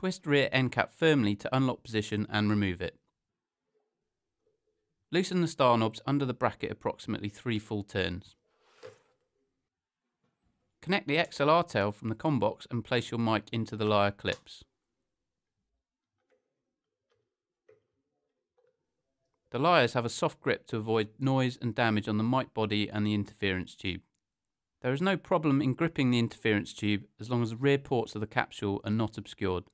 Twist rear end cap firmly to unlock position and remove it. Loosen the star knobs under the bracket approximately 3 full turns. Connect the XLR tail from the Connbox and place your mic into the lyre clips. The lyres have a soft grip to avoid noise and damage on the mic body and the interference tube. There is no problem in gripping the interference tube as long as the rear ports of the capsule are not obscured.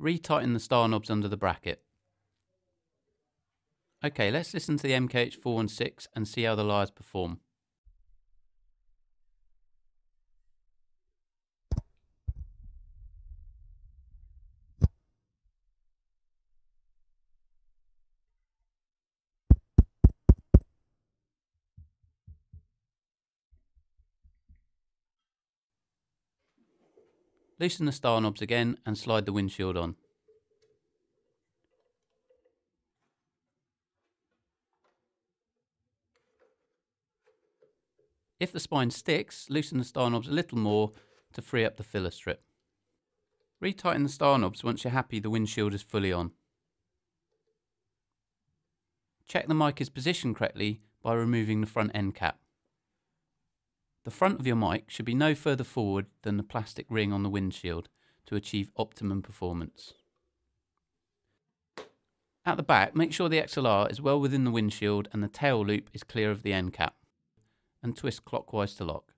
Retighten the star knobs under the bracket. Okay, let's listen to the MKH416 and see how the lyres perform. Loosen the star knobs again and slide the windshield on. If the spine sticks, loosen the star knobs a little more to free up the filler strip. Retighten the star knobs once you're happy the windshield is fully on. Check the mic is positioned correctly by removing the front end cap. The front of your mic should be no further forward than the plastic ring on the windshield to achieve optimum performance. At the back, make sure the XLR is well within the windshield and the tail loop is clear of the end cap, and twist clockwise to lock.